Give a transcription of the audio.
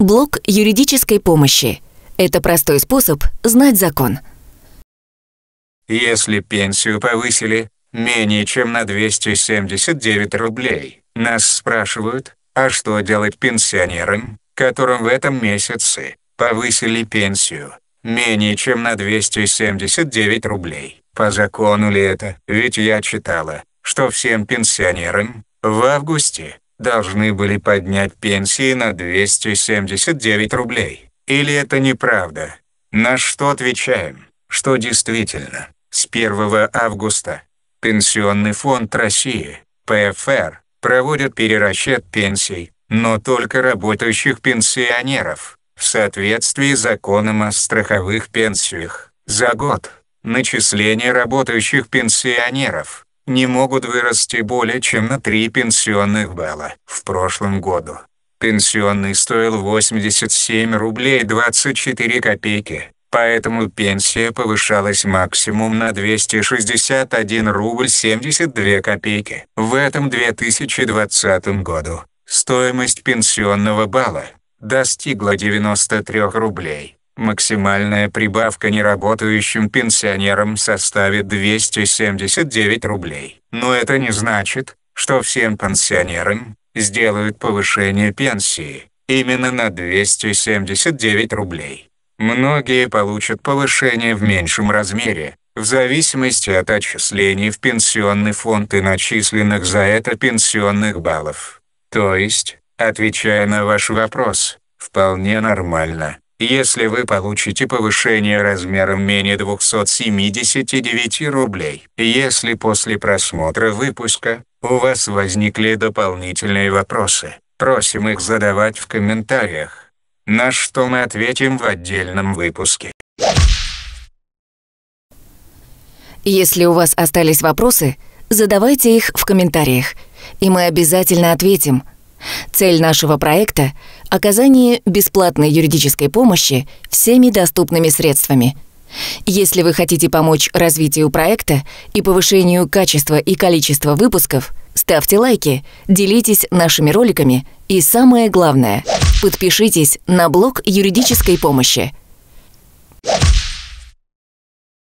Блок юридической помощи. Это простой способ знать закон. Если пенсию повысили менее чем на 279 рублей, нас спрашивают, а что делать пенсионерам, которым в этом месяце повысили пенсию менее чем на 279 рублей? По закону ли это? Ведь я читала, что всем пенсионерам в августе должны были поднять пенсии на 279 рублей. Или это неправда? На что отвечаем, что действительно, с 1 августа Пенсионный фонд России, ПФР, проводит перерасчет пенсий, но только работающих пенсионеров, в соответствии с законом о страховых пенсиях. За год начисления работающих пенсионеров не могут вырасти более чем на 3 пенсионных балла. В прошлом году пенсионный стоил 87 рублей 24 копейки, поэтому пенсия повышалась максимум на 261 рубль 72 копейки. В этом 2020 году стоимость пенсионного балла достигла 93 рублей. Максимальная прибавка неработающим пенсионерам составит 279 рублей. Но это не значит, что всем пенсионерам сделают повышение пенсии именно на 279 рублей. Многие получат повышение в меньшем размере, в зависимости от отчислений в пенсионный фонд и начисленных за это пенсионных баллов. То есть, отвечая на ваш вопрос, вполне нормально если вы получите повышение размером менее 279 рублей. Если после просмотра выпуска у вас возникли дополнительные вопросы, просим их задавать в комментариях, на что мы ответим в отдельном выпуске. Если у вас остались вопросы, задавайте их в комментариях, и мы обязательно ответим – Цель нашего проекта – оказание бесплатной юридической помощи всеми доступными средствами. Если вы хотите помочь развитию проекта и повышению качества и количества выпусков, ставьте лайки, делитесь нашими роликами и самое главное – подпишитесь на блог юридической помощи –